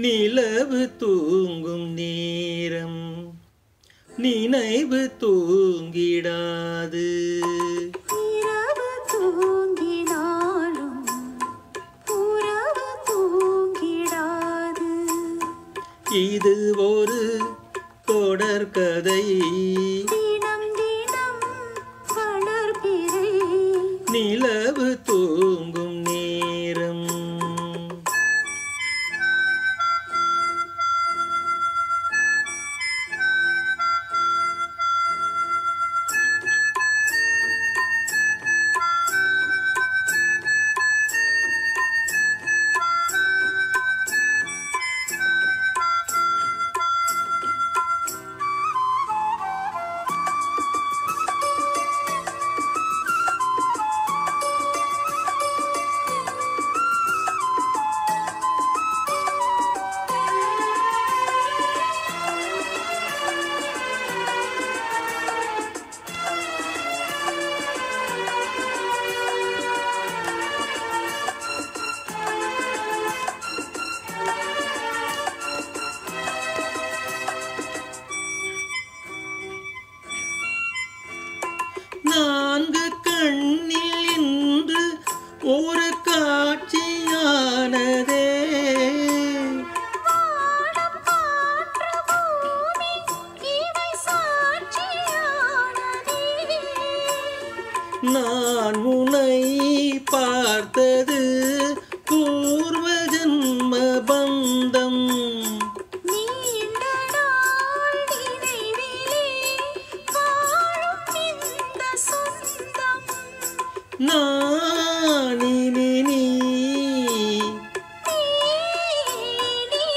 நிலவு தூங்கும் நேரம் நினைவு தூங்கிடாது. இது ஒரு தினம் வளர்பிறை. நிலவு நான் உன்னை பார்த்தது பூர்வ ஜன்ம பந்தம். நீ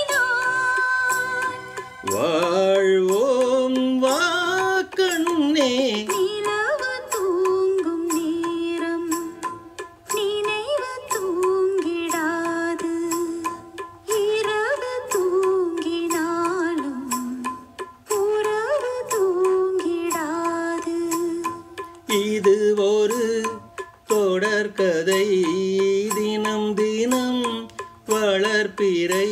நீடினான் இது ஒரு தொடர்கதை தினம் தினம் வளர்ப்பிறை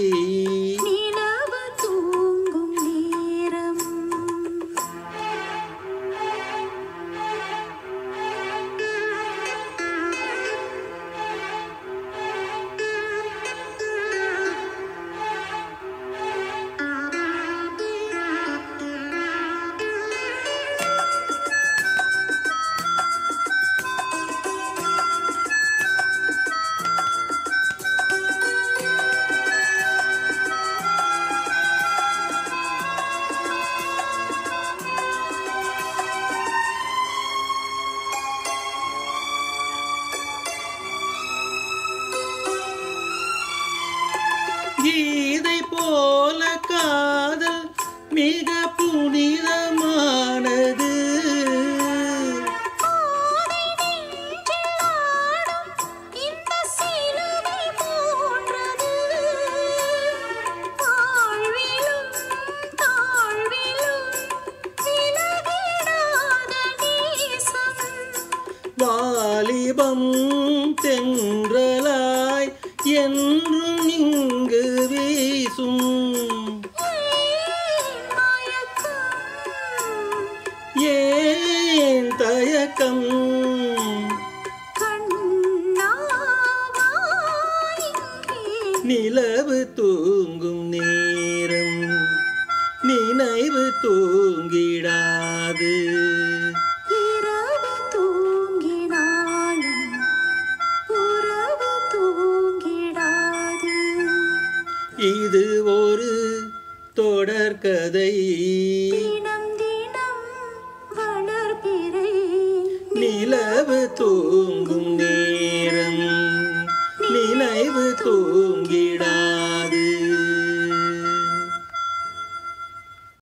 கீதை போல காதல் மிக புனிதமானது. வாலிபம் தென்றலாய் என்றும் நீ வீசும் ஏன் தயக்கம்? நிலவு தூங்கும் நேரம் நினைவு தூங்கிடாது. ஒரு தொடர்கதை தினம் தினம் வளர்பிறை. நிலவு தூங்கிடாது